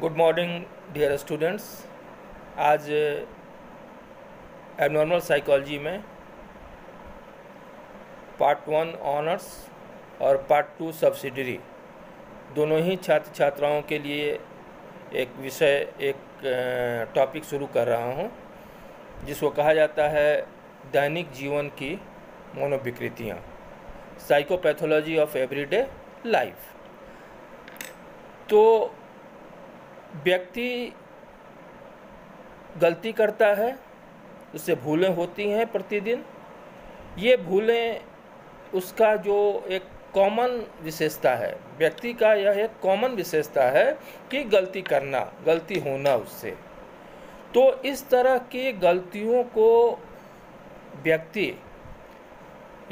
Good morning dear students आज abnormal psychology में part one honours और पार्ट टू सब्सिडरी दोनों ही छात्र छात्राओं के लिए एक विषय, एक टॉपिक शुरू कर रहा हूँ, जिसको कहा जाता है दैनिक जीवन की मनोविकृतियाँ. साइकोपैथोलॉजी ऑफ़ एवरीडे लाइफ तो व्यक्ति गलती करता है, उससे भूलें होती हैं प्रतिदिन। ये भूलें उसका जो एक कॉमन विशेषता है, व्यक्ति का यह एक कॉमन विशेषता है कि गलती करना, गलती होना उससे। तो इस तरह की गलतियों को व्यक्ति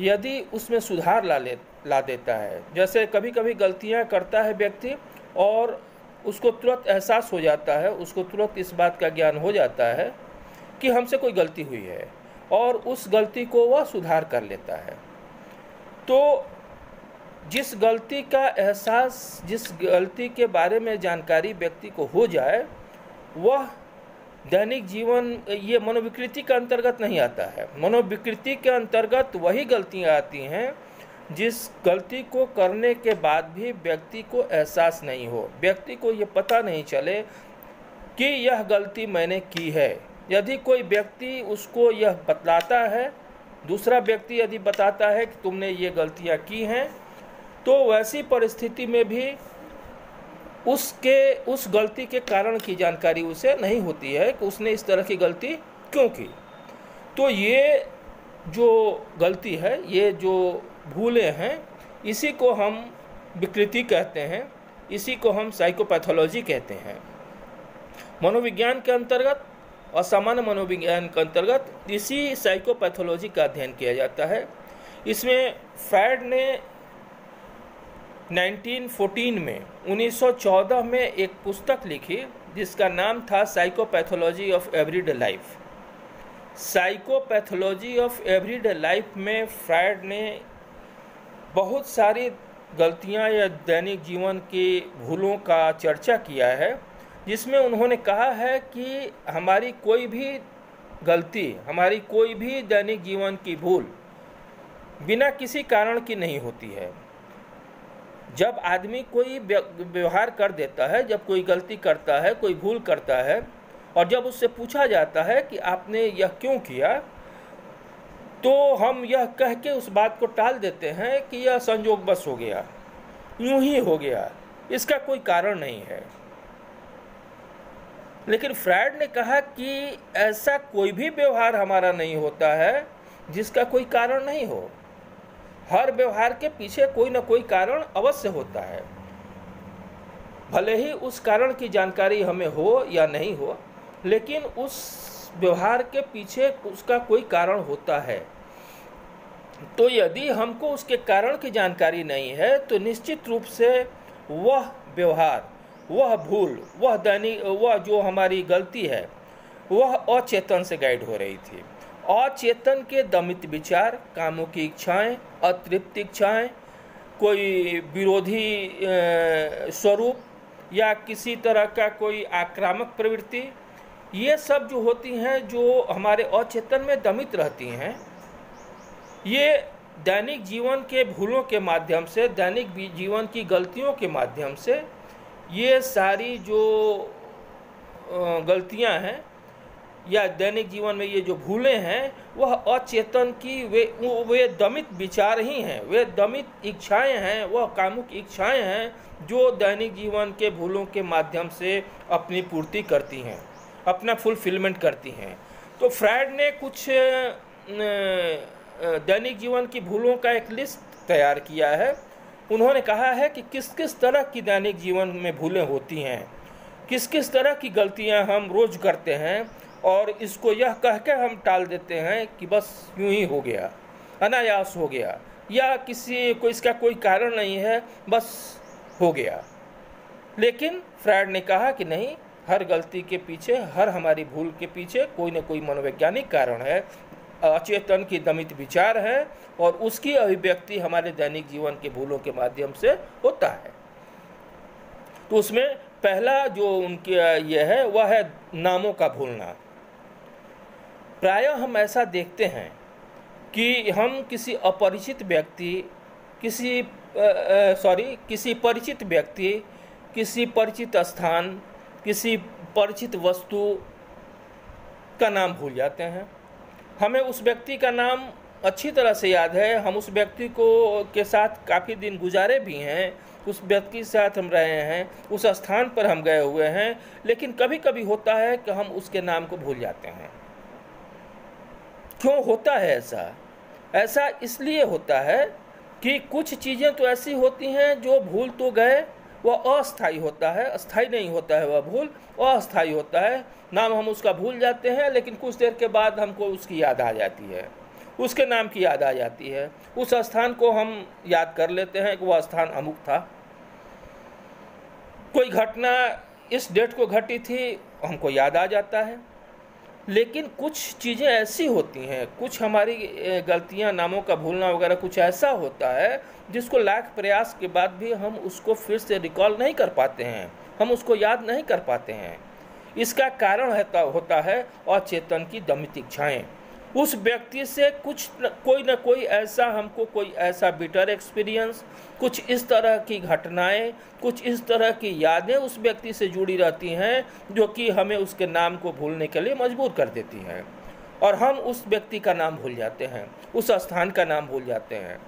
यदि उसमें सुधार ला ले, ला देता है, जैसे कभी कभी गलतियाँ करता है व्यक्ति और उसको तुरंत एहसास हो जाता है, उसको तुरंत इस बात का ज्ञान हो जाता है कि हमसे कोई गलती हुई है और उस गलती को वह सुधार कर लेता है। तो जिस गलती का एहसास, जिस गलती के बारे में जानकारी व्यक्ति को हो जाए, वह दैनिक जीवन, ये मनोविकृति के अंतर्गत नहीं आता है। मनोविकृति के अंतर्गत वही गलतियाँ आती हैं जिस गलती को करने के बाद भी व्यक्ति को एहसास नहीं हो, व्यक्ति को ये पता नहीं चले कि यह गलती मैंने की है। यदि कोई व्यक्ति उसको यह बतलाता है, दूसरा व्यक्ति यदि बताता है कि तुमने ये गलतियाँ की हैं तो वैसी परिस्थिति में भी उसके, उस गलती के कारण की जानकारी उसे नहीं होती है कि उसने इस तरह की गलती क्यों की। तो ये जो गलती है, ये जो भूले हैं। इसी को हम विकृति कहते हैं। इसी को हम साइकोपैथोलॉजी कहते हैं। मनोविज्ञान के अंतर्गत और सामान्य मनोविज्ञान के अंतर्गत इसी साइकोपैथोलॉजी का अध्ययन किया जाता है। इसमें फ्रायड ने 1914 में 1914 में एक पुस्तक लिखी, जिसका नाम था psychopathology of everyday life psychopathology of everyday life में फ्रायड ने बहुत सारी गलतियाँ या दैनिक जीवन की भूलों का चर्चा किया है, जिसमें उन्होंने कहा है कि हमारी कोई भी गलती, हमारी कोई भी दैनिक जीवन की भूल बिना किसी कारण की नहीं होती है। जब आदमी कोई व्यवहार कर देता है, जब कोई गलती करता है, कोई भूल करता है, और जब उससे पूछा जाता है कि आपने यह क्यों किया तो हम यह कह के उस बात को टाल देते हैं कि यह संजोग बस हो गया, यूँ ही हो गया, इसका कोई कारण नहीं है। लेकिन फ्रायड ने कहा कि ऐसा कोई भी व्यवहार हमारा नहीं होता है जिसका कोई कारण नहीं हो। हर व्यवहार के पीछे कोई ना कोई कारण अवश्य होता है। भले ही उस कारण की जानकारी हमें हो या नहीं हो, लेकिन उस व्यवहार के पीछे उसका कोई कारण होता है। तो यदि हमको उसके कारण की जानकारी नहीं है तो निश्चित रूप से वह व्यवहार, वह भूल, वह दैनिक वह जो हमारी गलती है, वह अचेतन से गाइड हो रही थी। अचेतन के दमित विचार, कामों की इच्छाएँ, अतृप्त इच्छाएँ, कोई विरोधी स्वरूप या किसी तरह का कोई आक्रामक प्रवृत्ति, ये सब जो होती हैं, जो हमारे अचेतन में दमित रहती हैं ये दैनिक जीवन के भूलों के माध्यम से, दैनिक जीवन की गलतियों के माध्यम से, ये सारी जो गलतियाँ हैं, या दैनिक जीवन में ये जो भूलें हैं, वह अचेतन की वे वे दमित विचार ही हैं, वे दमित इच्छाएँ हैं, वह कामुक इच्छाएँ हैं, जो दैनिक जीवन के भूलों के माध्यम से अपनी पूर्ति करती हैं, अपना फुलफिलमेंट करती हैं। तो फ्रायड ने कुछ दैनिक जीवन की भूलों का एक लिस्ट तैयार किया है। उन्होंने कहा है कि किस किस तरह की दैनिक जीवन में भूलें होती हैं? किस किस तरह की गलतियाँ हम रोज करते हैं? और इसको यह कह के हम टाल देते हैं कि बस यूँ ही हो गया, अनायास हो गया, या किसी को इसका कोई कारण नहीं है, बस हो गया। लेकिन फ्रायड ने कहा कि नहीं, हर गलती के पीछे, हर हमारी भूल के पीछे कोई ना कोई मनोवैज्ञानिक कारण है। अचेतन की दमित विचार है और उसकी अभिव्यक्ति हमारे दैनिक जीवन के भूलों के माध्यम से होता है। तो उसमें पहला जो उनके, ये है, वह है नामों का भूलना। प्रायः हम ऐसा देखते हैं कि हम किसी अपरिचित व्यक्ति, किसी सॉरी किसी परिचित व्यक्ति, किसी परिचित स्थान, किसी परिचित वस्तु का नाम भूल जाते हैं। हमें उस व्यक्ति का नाम अच्छी तरह से याद है। हम उस व्यक्ति को, के साथ काफ़ी दिन गुजारे भी हैं। उस व्यक्ति के साथ हम रहे हैं। उस स्थान पर हम गए हुए हैं। लेकिन कभी कभी होता है कि हम उसके नाम को भूल जाते हैं। क्यों होता है ऐसा? ऐसा इसलिए होता है कि कुछ चीज़ें तो ऐसी होती हैं जो भूल तो गए वह अस्थाई होता है अस्थाई नहीं होता है वह भूल अस्थाई होता है। नाम हम उसका भूल जाते हैं, लेकिन कुछ देर के बाद हमको उसकी याद आ जाती है। उसके नाम की याद आ जाती है। उस स्थान को हम याद कर लेते हैं कि वह स्थान अमुक था। कोई घटना इस डेट को घटी थी, हमको याद आ जाता है। लेकिन कुछ चीज़ें ऐसी होती हैं, कुछ हमारी गलतियाँ, नामों का भूलना वगैरह कुछ ऐसा होता है, जिसको लाख प्रयास के बाद भी हम उसको फिर से रिकॉल नहीं कर पाते हैं, हम उसको याद नहीं कर पाते हैं। इसका कारण होता है अचेतन की दमित इच्छाएँ। उस व्यक्ति से कुछ न, कोई ना कोई ऐसा हमको कोई ऐसा बिटर एक्सपीरियंस कुछ इस तरह की घटनाएँ कुछ इस तरह की यादें उस व्यक्ति से जुड़ी रहती हैं जो कि हमें उसके नाम को भूलने के लिए मजबूर कर देती हैं। और हम उस व्यक्ति का नाम भूल जाते हैं उस स्थान का नाम भूल जाते हैं।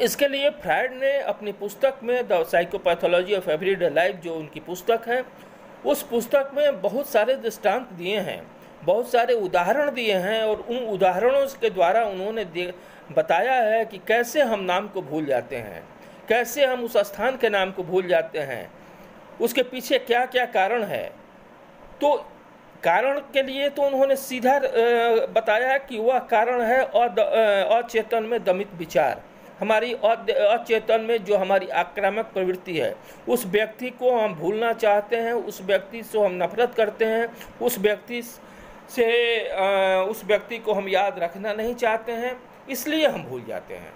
इसके लिए फ्राइड ने अपनी पुस्तक में the psychopathology of everyday life जो उनकी पुस्तक है उस पुस्तक में बहुत सारे दृष्टांत दिए हैं। बहुत सारे उदाहरण दिए हैं और उन उदाहरणों के द्वारा उन्होंने बताया है कि कैसे हम नाम को भूल जाते हैं। कैसे हम उस स्थान के नाम को भूल जाते हैं। उसके पीछे क्या क्या कारण है। तो कारण के लिए तो उन्होंने सीधा बताया कि वह कारण है अचेतन में दमित विचार। हमारी अचेतन में जो हमारी आक्रामक प्रवृत्ति है, उस व्यक्ति को हम भूलना चाहते हैं, उस व्यक्ति से हम नफरत करते हैं, उस व्यक्ति से उस व्यक्ति को हम याद रखना नहीं चाहते हैं, इसलिए हम भूल जाते हैं।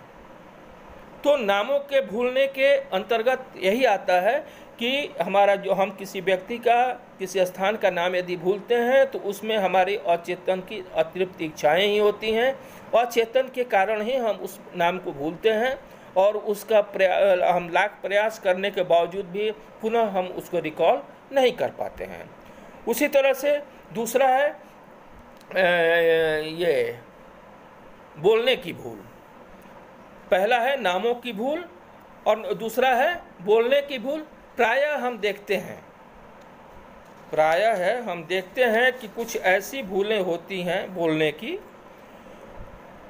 तो नामों के भूलने के अंतर्गत यही आता है कि हमारा जो, हम किसी व्यक्ति का, किसी स्थान का नाम यदि भूलते हैं तो उसमें हमारी अचेतन की अतृप्त इच्छाएँ ही होती हैं। अचेतन के कारण ही हम उस नाम को भूलते हैं और उसका हम लाख प्रयास करने के बावजूद भी पुनः हम उसको रिकॉल नहीं कर पाते हैं। उसी तरह से दूसरा है ये, बोलने की भूल। पहला है नामों की भूल और दूसरा है बोलने की भूल। प्रायः हम देखते हैं। प्रायः है हम देखते हैं कि कुछ ऐसी भूलें होती हैं बोलने की,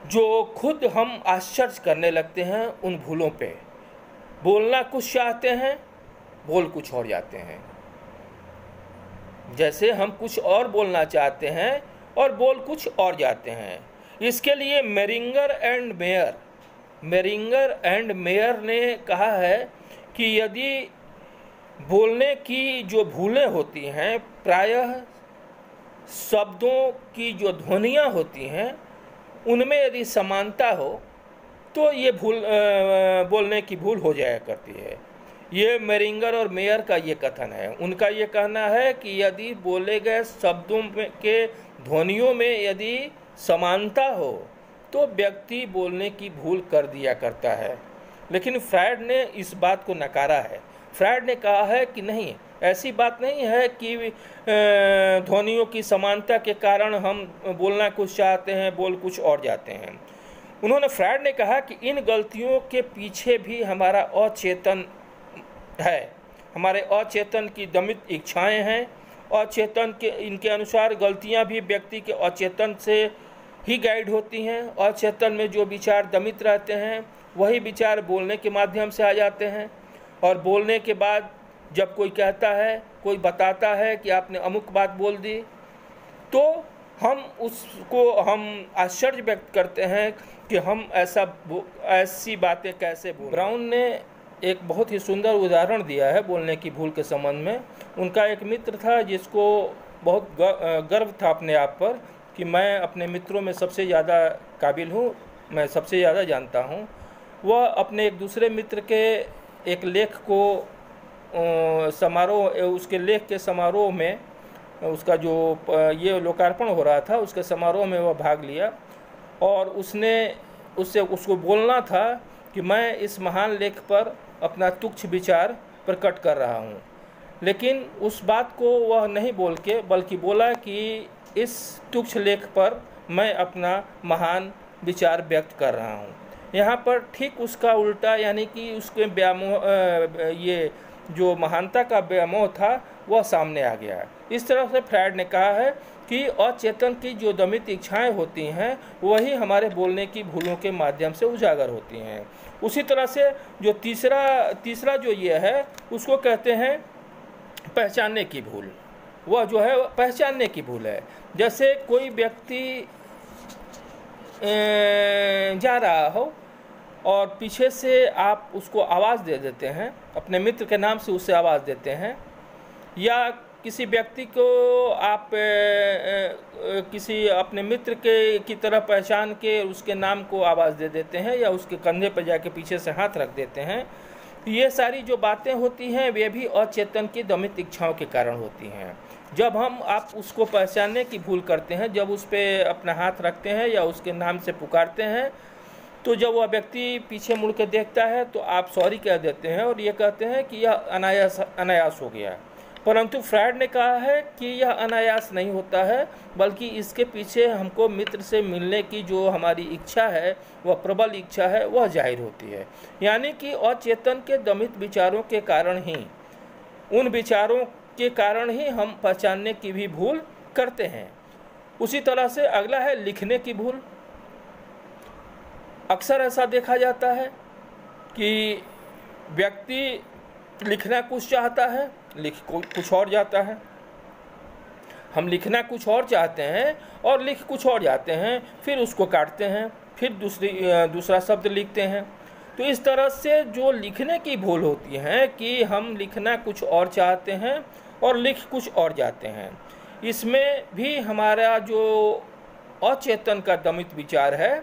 जो खुद हम आश्चर्य करने लगते हैं उन भूलों पे। बोलना कुछ चाहते हैं, बोल कुछ और जाते हैं। जैसे हम कुछ और बोलना चाहते हैं और बोल कुछ और जाते हैं। इसके लिए Meringer and Mayer, Meringer and Mayer ने कहा है कि यदि बोलने की जो भूलें होती हैं, प्रायः शब्दों की जो ध्वनियाँ होती हैं, उनमें यदि समानता हो तो ये भूल बोलने की भूल हो जाया करती है। ये मेरिंगर और मेयर का ये कथन है। उनका ये कहना है कि यदि बोले गए शब्दों के ध्वनियों में यदि समानता हो तो व्यक्ति बोलने की भूल कर दिया करता है। लेकिन फ्रायड ने इस बात को नकारा है। फ्रायड ने कहा है कि नहीं, ऐसी बात नहीं है कि ध्वनियों की समानता के कारण हम बोलना कुछ चाहते हैं, बोल कुछ और जाते हैं। उन्होंने फ्रायड ने कहा कि इन गलतियों के पीछे भी हमारा अचेतन है। हमारे अचेतन की दमित इच्छाएँ हैं। अचेतन के, इनके अनुसार गलतियाँ भी व्यक्ति के अचेतन से ही गाइड होती हैं। अचेतन में जो विचार दमित रहते हैं, वही विचार बोलने के माध्यम से आ जाते हैं। और बोलने के बाद जब कोई कहता है, कोई बताता है कि आपने अमुक बात बोल दी तो हम उसको, हम आश्चर्य व्यक्त करते हैं कि हम ऐसा ऐसी बातें कैसे बोल ब्राउन ने एक बहुत ही सुंदर उदाहरण दिया है बोलने की भूल के संबंध में। उनका एक मित्र था जिसको बहुत गर्व था अपने आप पर कि मैं अपने मित्रों में सबसे ज़्यादा काबिल हूँ, मैं सबसे ज़्यादा जानता हूँ। वह अपने एक दूसरे मित्र के एक लेख को समारोह उसके लेख के समारोह में, उसका जो ये लोकार्पण हो रहा था, उसके समारोह में वह भाग लिया और उसने, उससे, उसको बोलना था कि मैं इस महान लेख पर अपना तुच्छ विचार प्रकट कर रहा हूँ। लेकिन उस बात को वह नहीं बोल के, बल्कि बोला कि इस तुच्छ लेख पर मैं अपना महान विचार व्यक्त कर रहा हूँ। यहाँ पर ठीक उसका उल्टा, यानी कि उसके व्यामोह ये जो महानता का व्यामोह था, वह सामने आ गया। इस तरह से फ्रायड ने कहा है कि अचेतन की जो दमित इच्छाएँ होती हैं, वही हमारे बोलने की भूलों के माध्यम से उजागर होती हैं। उसी तरह से जो तीसरा तीसरा जो ये है, उसको कहते हैं पहचानने की भूल। वह जो है पहचानने की भूल है। जैसे कोई व्यक्ति जा रहा हो और पीछे से आप उसको आवाज़ दे देते हैं, अपने मित्र के नाम से उसे आवाज़ देते हैं, या किसी व्यक्ति को आप ए, ए, किसी अपने मित्र के की तरह पहचान के उसके नाम को आवाज़ दे देते हैं या उसके कंधे पर जाके पीछे से हाथ रख देते हैं ये सारी जो बातें होती हैं वे भी अचेतन की दमित इच्छाओं के कारण होती हैं। जब हम आप उसको पहचानने की भूल करते हैं जब उस पर अपना हाथ रखते हैं या उसके नाम से पुकारते हैं तो जब वह व्यक्ति पीछे मुड़ के देखता है तो आप सॉरी कह देते हैं और ये कहते हैं कि यह अनायास अनायास हो गया परंतु फ्रायड ने कहा है कि यह अनायास नहीं होता है, बल्कि इसके पीछे हमको मित्र से मिलने की जो हमारी इच्छा है, वह प्रबल इच्छा है, वह ज़ाहिर होती है। यानी कि अचेतन के दमित विचारों के कारण ही, उन विचारों के कारण ही हम पहचानने की भी भूल करते हैं। उसी तरह से अगला है लिखने की भूल। अक्सर ऐसा देखा जाता है कि व्यक्ति लिखना कुछ चाहता है, लिख कुछ और जाता है। हम लिखना कुछ और चाहते हैं और लिख कुछ और जाते हैं, फिर उसको काटते हैं, फिर दूसरी दूसरा शब्द लिखते हैं। तो इस तरह से जो लिखने की भूल होती है कि हम लिखना कुछ और चाहते हैं और लिख कुछ और जाते हैं। इसमें भी हमारा जो अचेतन का दमित विचार है,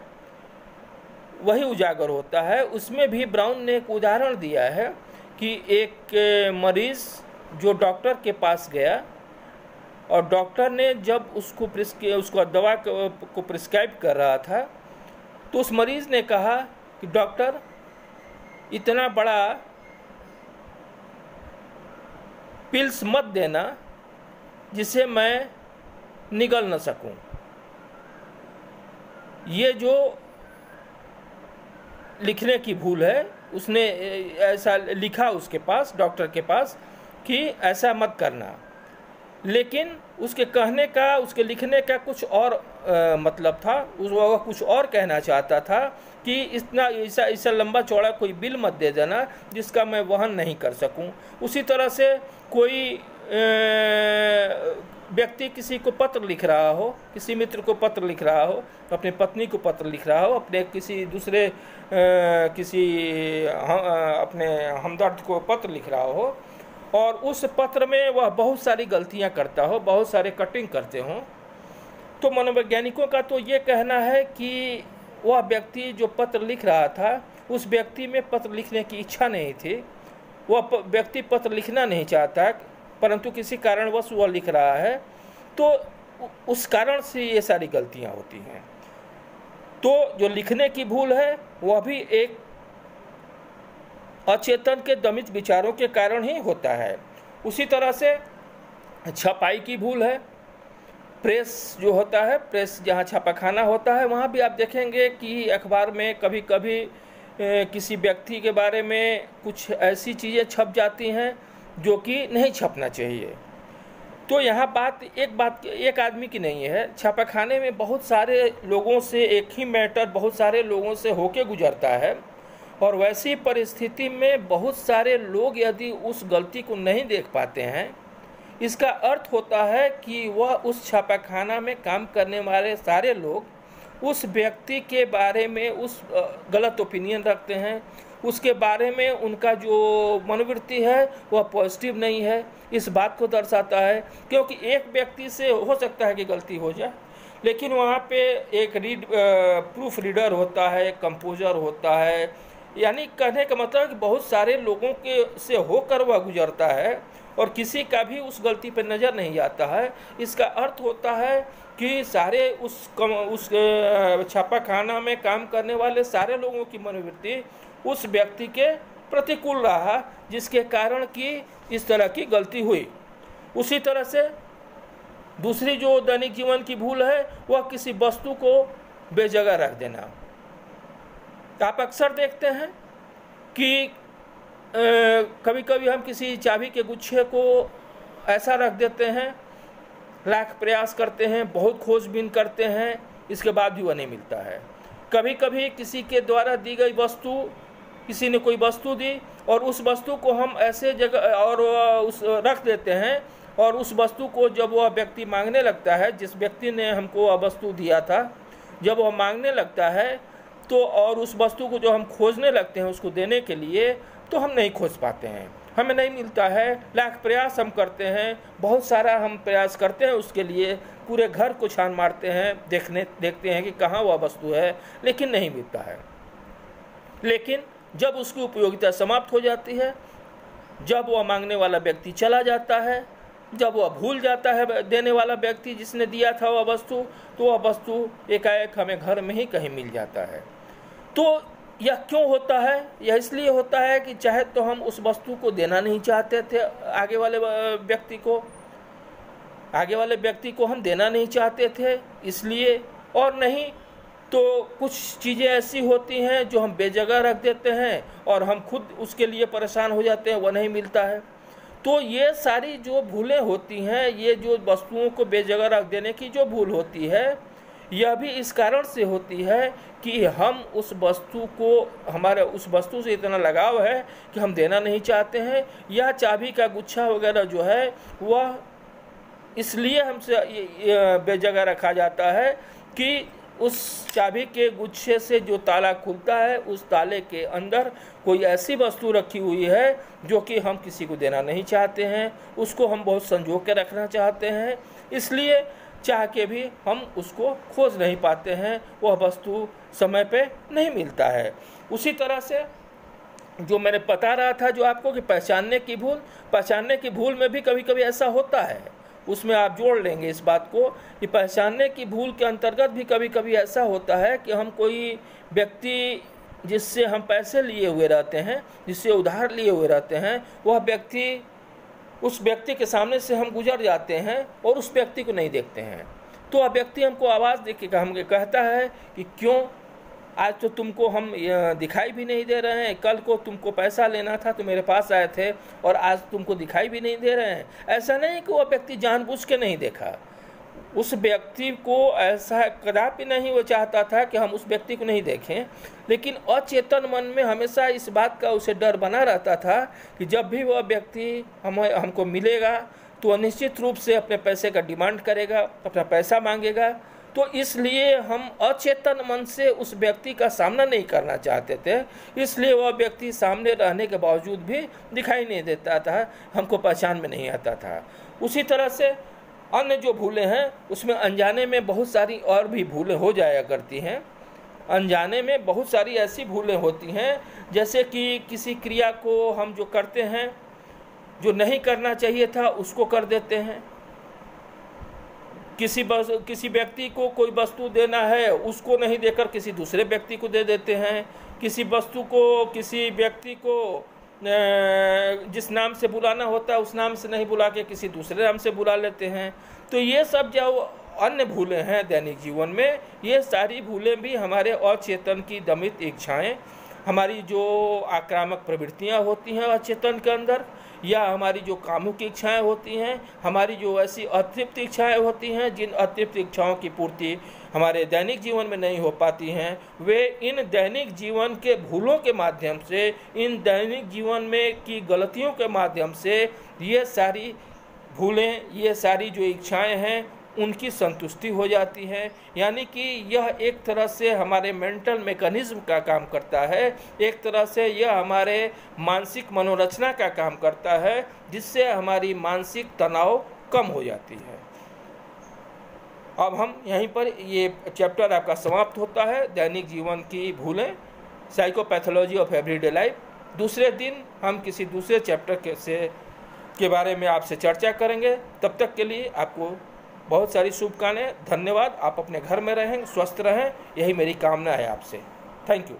वही उजागर होता है। उसमें भी ब्राउन ने एक उदाहरण दिया है। कि एक मरीज़ जो डॉक्टर के पास गया और डॉक्टर ने जब उसको उसको दवा को प्रिस्क्राइब कर रहा था तो उस मरीज़ ने कहा कि डॉक्टर, इतना बड़ा पिल्स मत देना जिसे मैं निगल न सकूँ। ये जो लिखने की भूल है उसने ऐसा लिखा उसके पास डॉक्टर के पास कि ऐसा मत करना। लेकिन उसके कहने का उसके लिखने का कुछ और आ, मतलब था। उस वह कुछ और कहना चाहता था कि इतना ऐसा ऐसा लंबा चौड़ा कोई बिल मत दे देना जिसका मैं वहन नहीं कर सकूँ। उसी तरह से कोई व्यक्ति किसी को पत्र लिख रहा हो, किसी मित्र को पत्र लिख रहा हो, अपनी पत्नी को पत्र लिख रहा हो, अपने किसी दूसरे किसी अपने हमदर्द को पत्र लिख रहा हो, और उस पत्र में वह बहुत सारी गलतियाँ करता हो, बहुत सारे कटिंग करते हों तो मनोवैज्ञानिकों का तो ये कहना है कि वह व्यक्ति जो पत्र लिख रहा था, उस व्यक्ति में पत्र लिखने की इच्छा नहीं थी, वह व्यक्ति पत्र लिखना नहीं चाहता परंतु किसी कारणवश वह लिख रहा है तो उस कारण से ये सारी गलतियाँ होती हैं। तो जो लिखने की भूल है, वह भी एक अचेतन के दमित विचारों के कारण ही होता है। उसी तरह से छपाई की भूल है, प्रेस जो होता है, प्रेस जहाँ छापाखाना होता है, वहाँ भी आप देखेंगे कि अखबार में कभी कभी किसी व्यक्ति के बारे में कुछ ऐसी चीज़ें छप जाती हैं जो कि नहीं छपना चाहिए। तो यहाँ बात, एक बात, एक आदमी की नहीं है। छापाखाने में बहुत सारे लोगों से एक ही मैटर, बहुत सारे लोगों से होके गुजरता है। और वैसी परिस्थिति में बहुत सारे लोग यदि उस गलती को नहीं देख पाते हैं, इसका अर्थ होता है कि वह उस छापाखाना में काम करने वाले सारे लोग उस व्यक्ति के बारे में उस गलत ओपिनियन रखते हैं उसके बारे में उनका जो मनोवृत्ति है, वह पॉजिटिव नहीं है। इस बात को दर्शाता है, क्योंकि एक व्यक्ति से हो सकता है कि गलती हो जाए। लेकिन वहाँ पे एक रीड प्रूफ रीडर होता है कंपोजर होता है। यानी कहने का मतलब कि बहुत सारे लोगों के से होकर वह गुजरता है और किसी का भी उस गलती पर नज़र नहीं आता है। इसका अर्थ होता है कि सारे उस कम, उस छापाखाना में काम करने वाले सारे लोगों की मनोवृत्ति उस व्यक्ति के प्रतिकूल रहा, जिसके कारण कि इस तरह की गलती हुई। उसी तरह से दूसरी जो दैनिक जीवन की भूल है, वह किसी वस्तु को बेजगह रख देना। आप अक्सर देखते हैं कि कभी कभी हम किसी चाबी के गुच्छे को ऐसा रख देते हैं लाख प्रयास करते हैं, बहुत खोजबीन करते हैं, इसके बाद भी वह नहीं मिलता है। कभी कभी किसी के द्वारा दी गई वस्तु, किसी ने कोई वस्तु दी और उस वस्तु को हम ऐसे जगह, और उस, रख देते हैं और उस वस्तु को जब वह व्यक्ति मांगने लगता है, जिस व्यक्ति ने हमको वह वस्तु दिया था, जब वह मांगने लगता है तो और उस वस्तु को जो हम खोजने लगते हैं उसको देने के लिए तो हम नहीं खोज पाते हैं। हमें नहीं मिलता है। लाख प्रयास हम करते हैं। बहुत सारा हम प्रयास करते हैं उसके लिए। पूरे घर को छान मारते हैं। देखने, देखते हैं कि कहाँ वह वस्तु है, लेकिन नहीं मिलता है। लेकिन जब उसकी उपयोगिता समाप्त हो जाती है, जब वह मांगने वाला व्यक्ति चला जाता है, जब वह भूल जाता है देने वाला व्यक्ति जिसने दिया था वह वस्तु तो वह वस्तु एकाएक हमें घर में ही कहीं मिल जाता है। तो यह क्यों होता है? यह इसलिए होता है कि चाहे तो हम उस वस्तु को देना नहीं चाहते थे, आगे वाले व्यक्ति को। आगे वाले व्यक्ति को हम देना नहीं चाहते थे, इसलिए। और नहीं तो कुछ चीज़ें ऐसी होती हैं जो हम बेजगह रख देते हैं और हम खुद उसके लिए परेशान हो जाते हैं, वह नहीं मिलता है। तो ये सारी जो भूलें होती हैं, ये जो वस्तुओं को बेजगह रख देने की जो भूल होती है यह भी इस कारण से होती है कि हम उस वस्तु को, हमारे उस वस्तु से इतना लगाव है कि हम देना नहीं चाहते हैं। या चाबी का गुच्छा वगैरह जो है, वह इसलिए हमसे बेजगह रखा जाता है कि उस चाबी के गुच्छे से जो ताला खुलता है, उस ताले के अंदर कोई ऐसी वस्तु रखी हुई है जो कि हम किसी को देना नहीं चाहते हैं। उसको हम बहुत संजो के रखना चाहते हैं। इसलिए चाह के भी हम उसको खोज नहीं पाते हैं, वह वस्तु समय पे नहीं मिलता है। उसी तरह से जो मैंने बता रहा था जो आपको कि पहचानने की भूल, पहचानने की भूल में भी कभी कभी ऐसा होता है। उसमें आप जोड़ लेंगे इस बात को कि पहचानने की भूल के अंतर्गत भी कभी कभी ऐसा होता है कि हम कोई व्यक्ति जिससे हम पैसे लिए हुए रहते हैं, जिससे उधार लिए हुए रहते हैं, वह व्यक्ति उस व्यक्ति के सामने से हम गुजर जाते हैं और उस व्यक्ति को नहीं देखते हैं। तो वह व्यक्ति हमको आवाज़ दे के हम कहता है कि क्यों? आज तो तुमको हम दिखाई भी नहीं दे रहे हैं। कल को तुमको पैसा लेना था तो मेरे पास आए थे और आज तुमको दिखाई भी नहीं दे रहे हैं। ऐसा नहीं कि वह व्यक्ति जानबूझ के नहीं देखा। उस व्यक्ति को ऐसा कदापि नहीं वो चाहता था कि हम उस व्यक्ति को नहीं देखें। लेकिन अचेतन मन में हमेशा इस बात का उसे डर बना रहता था कि जब भी वह व्यक्ति हम, हमको मिलेगा तो निश्चित रूप से अपने पैसे का डिमांड करेगा, अपना पैसा मांगेगा। तो इसलिए हम अचेतन मन से उस व्यक्ति का सामना नहीं करना चाहते थे। इसलिए वह व्यक्ति सामने रहने के बावजूद भी दिखाई नहीं देता था, हमको पहचान में नहीं आता था। उसी तरह से अन्य जो भूलें हैं, उसमें अनजाने में बहुत सारी और भी भूलें हो जाया करती हैं। अनजाने में बहुत सारी ऐसी भूलें होती हैं, जैसे कि किसी क्रिया को हम जो करते हैं, जो नहीं करना चाहिए था, उसको कर देते हैं। किसी बस, किसी व्यक्ति को कोई वस्तु देना है, उसको नहीं देकर किसी दूसरे व्यक्ति को दे देते हैं। किसी वस्तु को, किसी व्यक्ति को जिस नाम से बुलाना होता है, उस नाम से नहीं बुला के किसी दूसरे नाम से बुला लेते हैं। तो ये सब जो अन्य भूलें हैं दैनिक जीवन में, ये सारी भूलें भी हमारे अचेतन की दमित इच्छाएँ, हमारी जो आक्रामक प्रवृत्तियाँ होती हैं अचेतन के अंदर, या हमारी जो कामों की इच्छाएँ होती हैं, हमारी जो ऐसी अतृप्त इच्छाएँ होती हैं, जिन अतृप्त इच्छाओं की पूर्ति हमारे दैनिक जीवन में नहीं हो पाती हैं। वे इन दैनिक जीवन के भूलों के माध्यम से, इन दैनिक जीवन में की गलतियों के माध्यम से ये सारी भूलें, ये सारी जो इच्छाएँ हैं, उनकी संतुष्टि हो जाती है। यानी कि यह एक तरह से हमारे मेंटल मेकनिज़्म का काम करता है। एक तरह से यह हमारे मानसिक मनोरचना का काम करता है, जिससे हमारी मानसिक तनाव कम हो जाती है। अब हम यहीं पर ये चैप्टर आपका समाप्त होता है। दैनिक जीवन की भूलें साइकोपैथोलॉजी ऑफ़ एवरीडे लाइफ दूसरे दिन हम किसी दूसरे चैप्टर के से, के बारे में आपसे चर्चा करेंगे। तब तक के लिए आपको बहुत सारी शुभकामनाएँ। धन्यवाद। आप अपने घर में रहें, स्वस्थ रहें। यही मेरी कामना है आपसे। Thank you